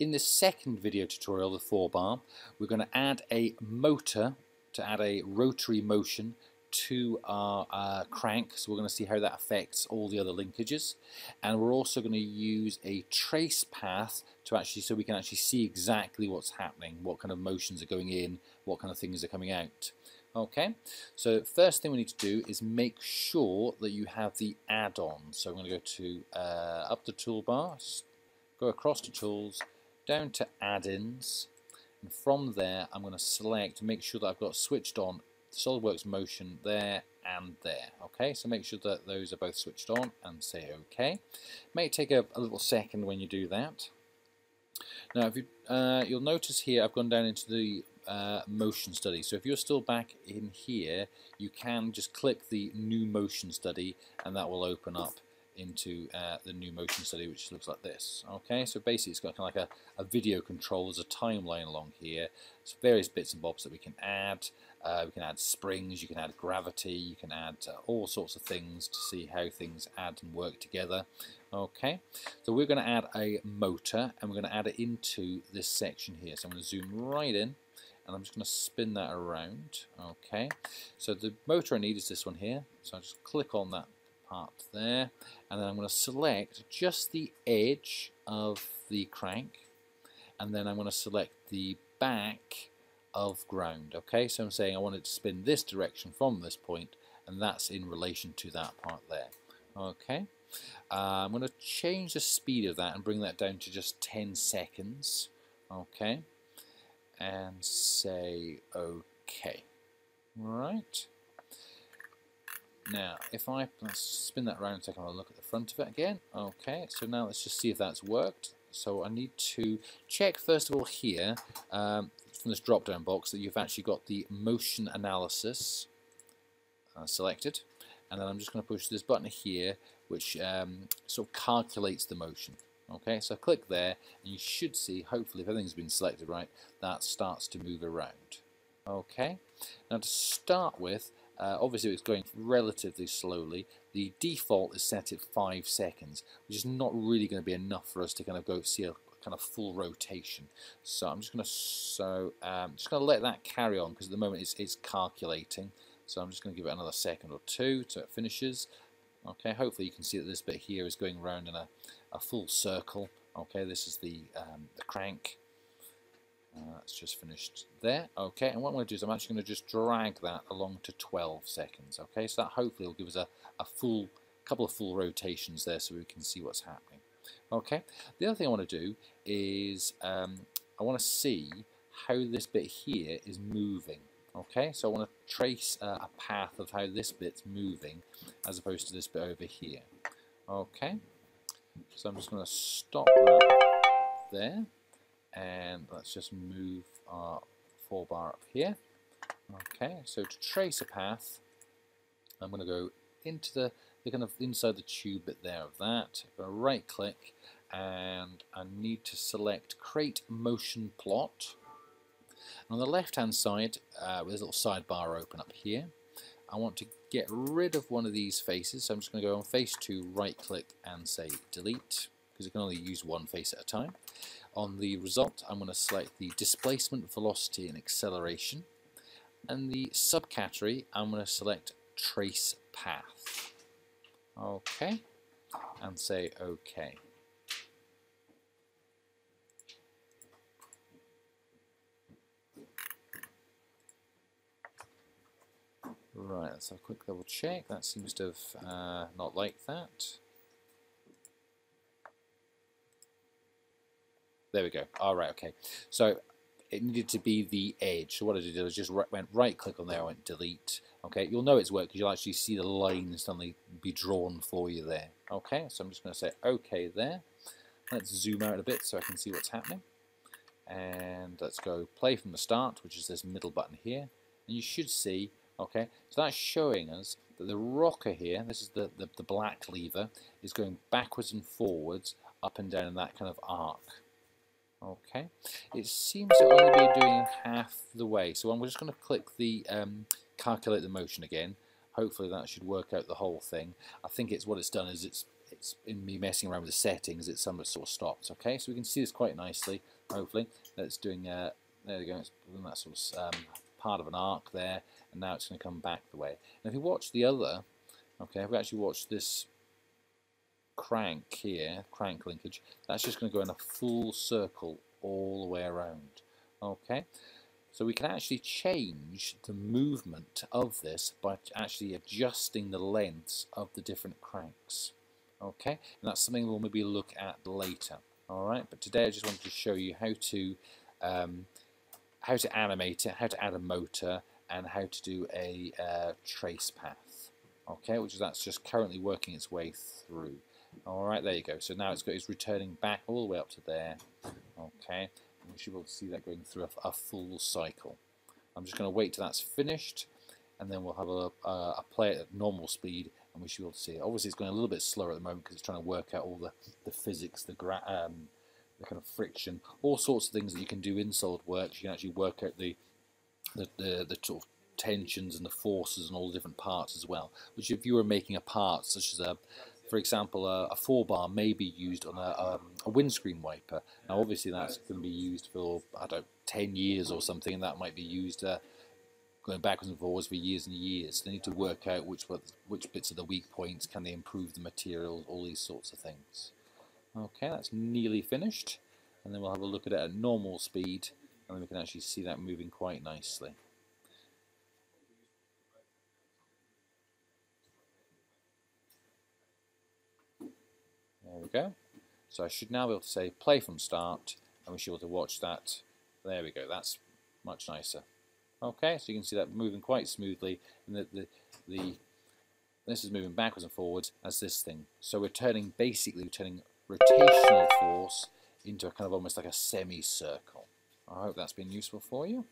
In this second video tutorial, the 4-bar, we're going to add a motor to add a rotary motion to our uh, crank. So we're going to see how that affects all the other linkages. And we're also going to use a trace path to actually so we can actually see exactly what's happening what kind of motions are going in what kind of things are coming out. Okay? So first thing we need to do is make sure that you have the add-on. So I'm going to go to uh, up the toolbar go across to tools down to add-ins and from there I'm going to select make sure that I've got switched on SolidWorks motion there and there okay? So make sure that those are both switched on and say okay. May take a, a little second when you do that. Now if you uh, you'll notice here I've gone down into the uh, motion study. So if you're still back in here you can just click the new motion study and that will open up into uh, the new motion study which looks like this. Okay so basically it's got kind of like a, a video control. There's a timeline along here. There's various bits and bobs that we can add. Uh, we can add springs you can add gravity you can add uh, all sorts of things to see how things add and work together. Okay so we're going to add a motor and we're going to add it into this section here. So I'm going to zoom right in and I'm just going to spin that around. Okay so the motor I need is this one here. So I just click on that part there. And then I'm going to select just the edge of the crank. And then I'm going to select the back of ground okay? So I'm saying I want it to spin this direction from this point and that's in relation to that part there okay? Uh, I'm going to change the speed of that and bring that down to just 10 seconds okay? And say okay. Right now, if I spin that around and take a look at the front of it again, okay, so now let's just see if that's worked. So I need to check first of all here um, from this drop down box that you've actually got the motion analysis uh, selected. And then I'm just going to push this button here which um, sort of calculates the motion okay? So click there and you should see hopefully if everything's been selected right that starts to move around okay? Now to start with uh, obviously it's going relatively slowly. The default is set at 5 seconds, which is not really going to be enough for us to kind of go see a kind of full rotation. So I'm just going to so um, just going to let that carry on because at the moment it's, it's calculating. So I'm just going to give it another second or two till it finishes. Okay, hopefully you can see that this bit here is going around in a, a full circle. Okay, this is the, um, the crank. Uh, that's just finished there. Okay, and what I'm going to do is I'm actually going to just drag that along to 12 seconds. Okay, so that hopefully will give us a, a full couple of full rotations there so we can see what's happening. Okay, the other thing I want to do is um, I want to see how this bit here is moving. Okay, so I want to trace uh, a path of how this bit's moving as opposed to this bit over here. Okay, so I'm just going to stop that there and let's just move our 4 bar up here. Okay, so to trace a path, I'm going to go into the, the kind of inside the tube bit there of that. Right click and I need to select create motion plot. And on the left hand side, uh, with this little sidebar open up here, I want to get rid of one of these faces. So I'm just going to go on face 2, right click and say delete because it can only use one face at a time. On the result, I'm going to select the displacement, velocity and acceleration. And the subcategory, I'm going to select trace path. Okay, and say OK. Right, let's have a quick double check. That seems to have uh, not liked that. There we go. All right, okay. So it needed to be the edge. So what I did was just went right click on there, I went delete. Okay, you'll know it's worked because you'll actually see the line suddenly be drawn for you there. Okay, so I'm just going to say OK there. Let's zoom out a bit so I can see what's happening. And let's go play from the start, which is this middle button here. And you should see, okay, so that's showing us that the rocker here, this is the, the, the black lever, is going backwards and forwards, up and down in that kind of arc. Okay, it seems to only be doing half the way, so I'm just going to click the um, calculate the motion again. Hopefully that should work out the whole thing. I think it's what it's done is it's it's in me messing around with the settings, it's somewhat sort of stops. Okay, so we can see this quite nicely. Hopefully, that's doing. Uh, there we go. It's doing that sort of um, part of an arc there, and now it's going to come back the way. And if you watch the other, okay, if we actually watch this crank here, crank linkage, that's just going to go in a full circle all the way around. Okay, so we can actually change the movement of this by actually adjusting the lengths of the different cranks. Okay, and that's something we'll maybe look at later. All right, but today I just wanted to show you how to um, how to animate it, how to add a motor, and how to do a uh, trace path. Okay, which is that's just currently working its way through. All right, there you go. So now it's got it's returning back all the way up to there. Okay, we should be able to see that going through a, a full cycle. I'm just going to wait till that's finished and then we'll have a, a, a, play at normal speed and we should be able to see it. Obviously it's going a little bit slower at the moment because it's trying to work out all the, the physics, the, um, the kind of friction, all sorts of things that you can do in SolidWorks. You can actually work out the, the, the, the sort of tensions and the forces and all the different parts as well. Which if you were making a part such as a for example, a, a four bar may be used on a, um, a windscreen wiper. Now, obviously, that's going to be used for I don't know, 10 years or something, and that might be used uh, going backwards and forwards for years and years. They need to work out which which bits are the weak points, can they improve the material, all these sorts of things. Okay, that's nearly finished, and then we'll have a look at it at normal speed, and then we can actually see that moving quite nicely. Go. So I should now be able to say play from start and we should be able to watch that. There we go, that's much nicer. Okay, so you can see that moving quite smoothly and that the, the this is moving backwards and forwards as this thing. So we're turning, basically we're turning rotational force into a kind of almost like a semicircle. I hope that's been useful for you.